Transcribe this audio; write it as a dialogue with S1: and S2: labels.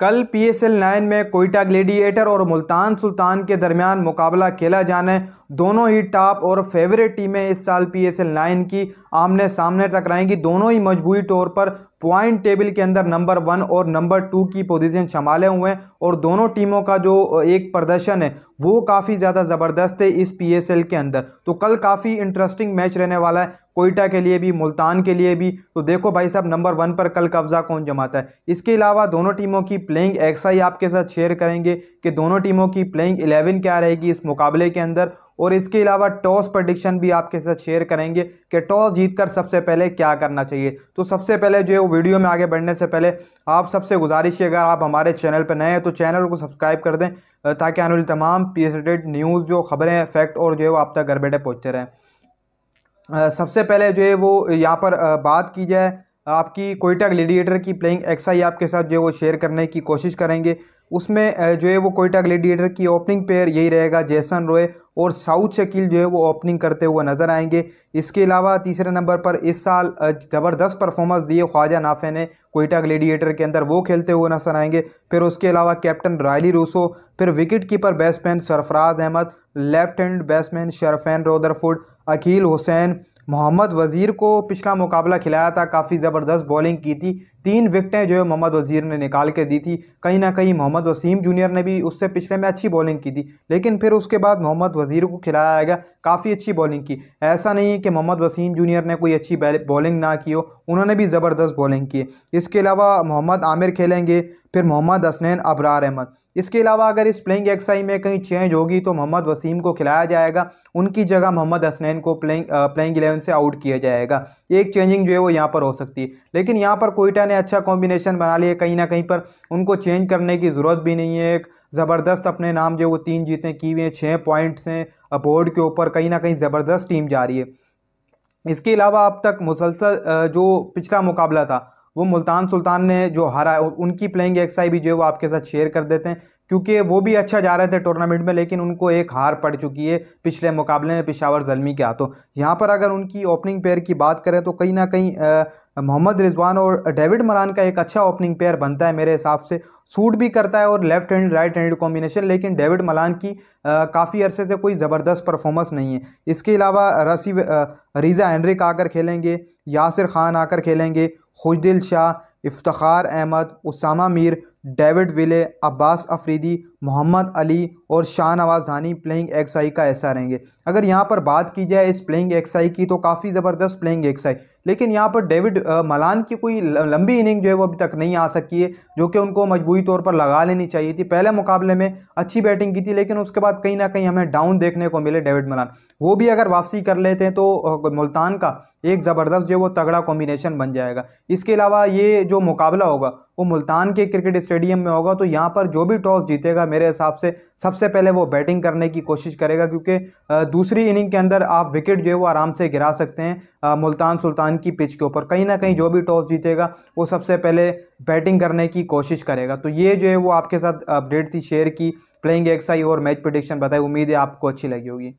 S1: कल P S L nine में Quetta gladiator और मुल्तान सुल्तान के दरमियान मुकाबला खेला जाना है दोनों ही टॉप और फेवरेट टीमें इस साल पी एस एल नाइन की आमने सामने टकराएँगी दोनों ही मजबूती तौर पर पॉइंट टेबल के अंदर नंबर वन और नंबर टू की पोजीशन संभाले हुए हैं और दोनों टीमों का जो एक प्रदर्शन है, वो काफ़ी ज़्यादा ज़बरदस्त है इस पीएसएल के अंदर। तो कल काफ़ी इंटरेस्टिंग मैच रहने वाला है, कोयटा के लिए भी, मुल्तान के लिए भी। तो देखो भाई साहब नंबर वन पर कल कब्जा कौन जमाता है? इसके अलावा दोनों टीमों की प्लेइंग एक्साई आपके साथ शेयर करेंगे कि दोनों टीमों की प्लेइंग इलेवन क्या रहेगी इस मुकाबले के अंदर और इसके अलावा टॉस प्रडिक्शन भी आपके साथ शेयर करेंगे कि टॉस जीतकर सबसे पहले क्या करना चाहिए। तो सबसे पहले जो है वो वीडियो में आगे बढ़ने से पहले आप सबसे गुजारिश की, अगर आप हमारे चैनल पर नए हैं तो चैनल को सब्सक्राइब कर दें ताकि आने वाली तमाम पी एस न्यूज़ जो खबरें फैक्ट और जो है वो आप तक घर बैठे पहुँचते रहें। सबसे पहले जो है वो यहाँ पर बात की जाए आपकी कोयटा ग्लेडिएटर की प्लेइंग एक्सआई आपके साथ जो है वो शेयर करने की कोशिश करेंगे। उसमें जो है वो कोयटा ग्लेडिएटर की ओपनिंग पेयर यही रहेगा जैसन रॉय और साउथ शकील जो है वो ओपनिंग करते हुए नज़र आएँगे। इसके अलावा तीसरे नंबर पर इस साल ज़बरदस्त परफॉर्मेंस दिए ख्वाजा नाफे ने कोयटा ग्लेडिएटर के अंदर, वो खेलते हुए नज़र आएँगे। फिर उसके अलावा कैप्टन रायली रूसो फिर wicket keeper batsman Sarfaraz Ahmed left hand batsman Sherfane Rutherford Akeal Hosein Mohammad Wazir को पिछला मुकाबला खिलाया था। काफ़ी ज़बरदस्त बॉलिंग की थी। तीन विकटें जो है मोहम्मद वज़ीर ने निकाल के दी थी। कहीं ना कहीं मोहम्मद वसीम जूनियर ने भी उससे पिछले में अच्छी बॉलिंग की थी, लेकिन फिर उसके बाद मोहम्मद वज़ीर को खिलाया गया, काफ़ी अच्छी बॉलिंग की। ऐसा नहीं है कि मोहम्मद वसीम जूनियर ने कोई अच्छी बॉलिंग ना की हो, उन्होंने भी ज़बरदस्त बॉलिंग की। इसके अलावा मोहम्मद आमिर खेलेंगे, फिर मोहम्मद हसनैन अबरार अहमद। इसके अलावा अगर इस प्लेइंग एक्साई में कहीं चेंज होगी तो मोहम्मद वसीम को खिलाया जाएगा, उनकी जगह मोहम्मद हसनैन को प्लेइंग प्लेइंग एलेवन से आउट किया जाएगा। एक चेंजिंग जो है वो यहाँ पर हो सकती है, लेकिन यहाँ पर कोयटा ने अच्छा कॉम्बिनेशन बना लिया कहीं ना कहीं पर। उनको चेंज करने की ज़रूरत भी नहीं है। एक ज़बरदस्त अपने नाम जो वो तीन जीतें की हुई हैं छः पॉइंट्स हैं बोर्ड के ऊपर, कहीं ना कहीं ज़बरदस्त टीम जा रही है। इसके अलावा अब तक मुसलसल जो पिछला मुकाबला था, वो मुल्तान सुल्तान ने जो हारा उनकी प्लेइंग एक्साई भी जो है वो आपके साथ शेयर कर देते हैं, क्योंकि वो भी अच्छा जा रहे थे टूर्नामेंट में, लेकिन उनको एक हार पड़ चुकी है पिछले मुकाबले में पिशावर जलमी के हाथों। यहाँ पर अगर उनकी ओपनिंग पेयर की बात करें तो कहीं ना कहीं मोहम्मद रिजवान और डेविड मरान का एक अच्छा ओपनिंग पेयर बनता है मेरे हिसाब से। सूट भी करता है और left hand right hand combination लेकिन डेविड मलान की काफ़ी अरसे से कोई ज़बरदस्त परफॉर्मेंस नहीं है। इसके अलावा रसी रीज़ा एनरिक आकर खेलेंगे, यासिर खान आकर खेलेंगे खुशदिल शाह, इफ्तार अहमद, उसामा मीर, डेविड विले, अब्बास अफरीदी मोहम्मद अली और शाह नवाज़ धानी प्लेइंग एक्साई का ऐसा रहेंगे। अगर यहाँ पर बात की जाए इस प्लेइंग एक्साई की तो काफ़ी ज़बरदस्त प्लेइंग एक्साई लेकिन यहाँ पर डेविड मलान की कोई लंबी इनिंग जो है वो अभी तक नहीं आ सकी है, जो कि उनको मजबूरी तौर पर लगा लेनी चाहिए थी। पहले मुकाबले में अच्छी बैटिंग की थी, लेकिन उसके बाद कहीं ना कहीं हमें डाउन देखने को मिले डेविड मलान। वो भी अगर वापसी कर लेते हैं तो मुल्तान का एक ज़बरदस्त जो है वो तगड़ा कॉम्बिनेशन बन जाएगा। इसके अलावा ये जो मुकाबला होगा, वो मुल्तान के क्रिकेट स्टेडियम में होगा तो यहाँ पर जो भी टॉस जीतेगा मेरे हिसाब से सबसे पहले वो बैटिंग करने की कोशिश करेगा, क्योंकि दूसरी इनिंग के अंदर आप विकेट जो है वो आराम से गिरा सकते हैं मुल्तान सुल्तान की पिच के ऊपर। कहीं ना कहीं जो भी टॉस जीतेगा, वो सबसे पहले बैटिंग करने की कोशिश करेगा। तो ये जो है वो आपके साथ अपडेट थी शेयर की, प्लेइंग एक्साई और मैच प्रडिक्शन बताई। उम्मीद है आपको अच्छी लगी होगी।